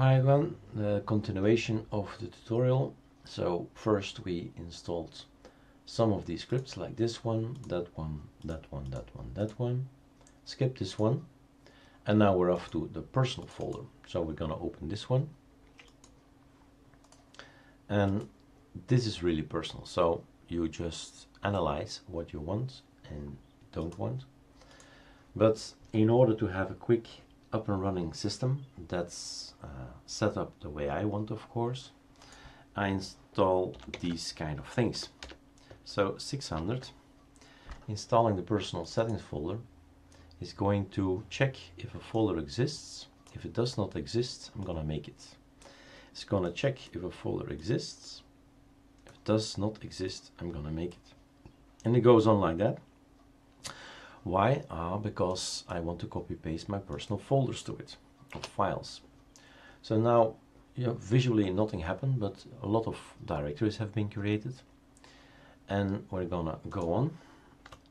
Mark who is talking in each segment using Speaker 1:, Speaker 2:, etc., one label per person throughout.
Speaker 1: Hi everyone, the continuation of the tutorial. So first we installed some of these scripts like this one, that one, that one, that one, that one. Skip this one. And now we're off to the personal folder. So we're gonna open this one. And this is really personal. So you just analyze what you want and don't want. But in order to have a quick up and running system that's uh, set up the way I want of course I install these kind of things. So 600 installing the personal settings folder is going to check if a folder exists. If it does not exist I'm gonna make it. It's gonna check if a folder exists. If it does not exist I'm gonna make it. And it goes on like that why? Ah, because I want to copy paste my personal folders to it, of files. So now, you know, visually nothing happened, but a lot of directories have been created. And we're gonna go on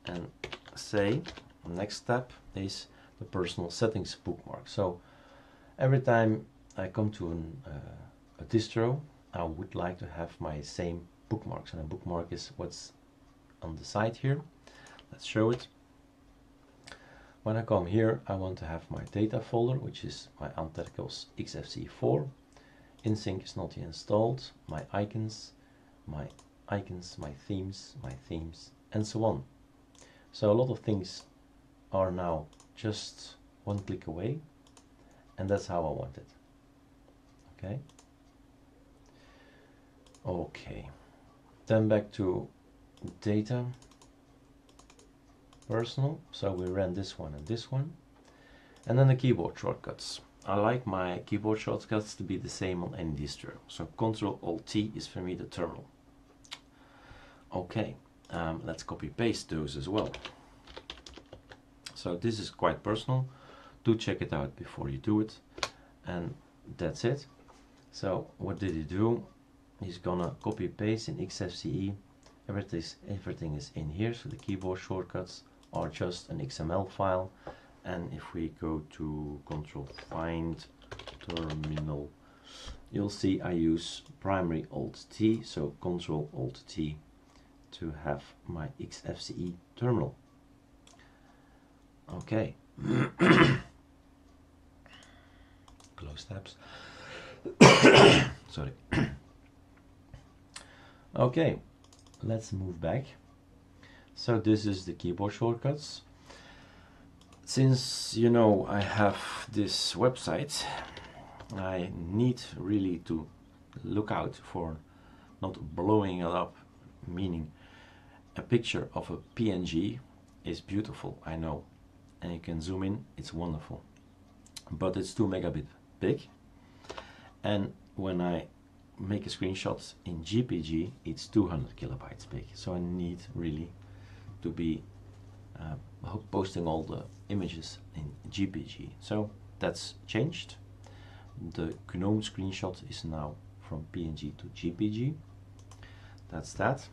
Speaker 1: and say, next step is the personal settings bookmark. So every time I come to an, uh, a distro, I would like to have my same bookmarks. And a bookmark is what's on the side here. Let's show it. When I come here, I want to have my data folder, which is my Antergos XFCE4. InSync is not yet installed, my icons, my icons, my themes, my themes, and so on. So a lot of things are now just one click away, and that's how I want it. Okay. Okay. Then back to data personal so we ran this one and this one. And then the keyboard shortcuts. I like my keyboard shortcuts to be the same on any distro. So Ctrl Alt T is for me the terminal. Okay um, let's copy paste those as well. So this is quite personal. Do check it out before you do it. And that's it. So what did he do? He's gonna copy paste in XFCE everything, everything is in here so the keyboard shortcuts are just an XML file. And if we go to control find terminal you'll see I use primary alt T so control alt T to have my XFCE terminal. Okay. Close tabs. Sorry. Okay let's move back so this is the keyboard shortcuts. Since you know I have this website I need really to look out for not blowing it up meaning a picture of a PNG is beautiful I know and you can zoom in it's wonderful. But it's 2 megabit big and when I make a screenshot in JPG it's 200 kilobytes big. So I need really to be uh, posting all the images in JPG. So that's changed. The GNOME screenshot is now from PNG to JPG. That's that.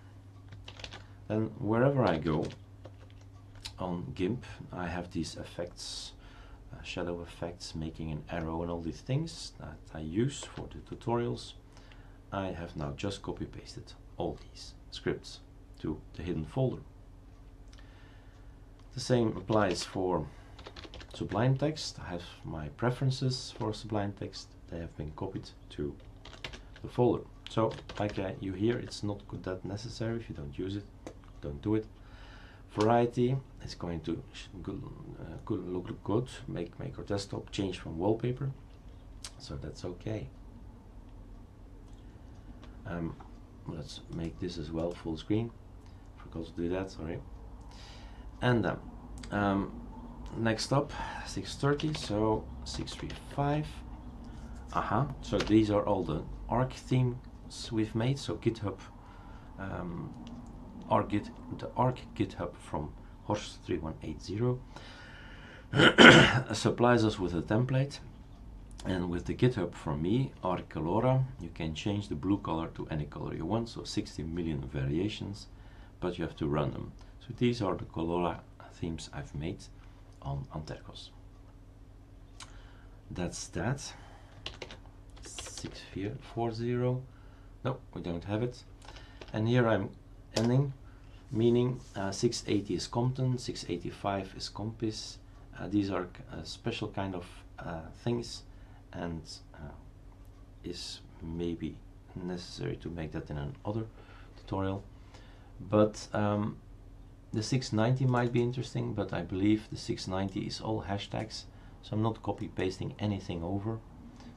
Speaker 1: Then wherever I go on GIMP, I have these effects, uh, shadow effects, making an arrow and all these things that I use for the tutorials. I have now just copy pasted all these scripts to the hidden folder. The same applies for Sublime Text. I have my preferences for Sublime Text. They have been copied to the folder. So, like uh, you hear, it's not that necessary. If you don't use it, don't do it. Variety is going to good, uh, good, look good, make, make our desktop change from wallpaper. So that's okay. Um, let's make this as well full screen. Forgot to do that, sorry and then um, next up 630 so 635 uh-huh. So these are all the arc themes we've made. So github um, arc git the arc github from horst 3180 supplies us with a template. And with the github from me Arcalora you can change the blue color to any color you want. So 60 million variations but you have to run them so these are the Colora themes I've made on Antergos. That's that. 640 no we don't have it and here I'm ending meaning uh, 680 is Compton 685 is Compiz uh, these are uh, special kind of uh, things and uh, is maybe necessary to make that in another tutorial but um, the 690 might be interesting but I believe the 690 is all hashtags so I'm not copy pasting anything over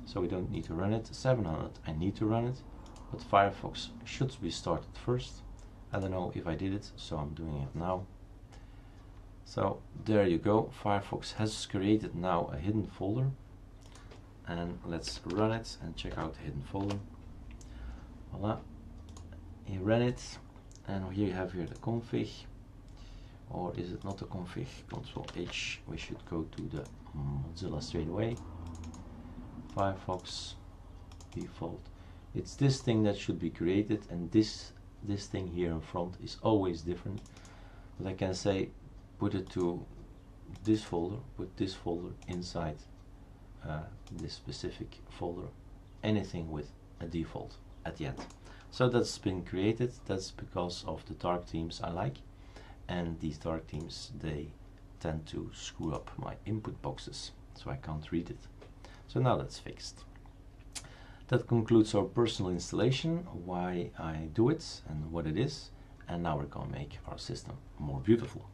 Speaker 1: so we don't need to run it. 700 I need to run it but Firefox should be started first. I don't know if I did it so I'm doing it now. So there you go. Firefox has created now a hidden folder and let's run it and check out the hidden folder. Voila. You run it and here you have here the config or is it not a config? Control H. We should go to the Mozilla straight away. Firefox default. It's this thing that should be created and this this thing here in front is always different. But I can say put it to this folder put this folder inside uh, this specific folder anything with a default at the end. So that's been created. That's because of the dark themes I like and these dark themes they tend to screw up my input boxes so I can't read it. So now that's fixed. That concludes our personal installation why I do it and what it is and now we're gonna make our system more beautiful